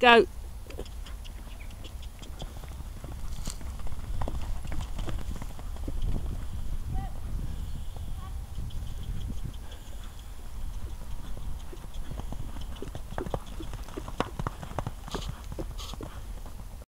Go.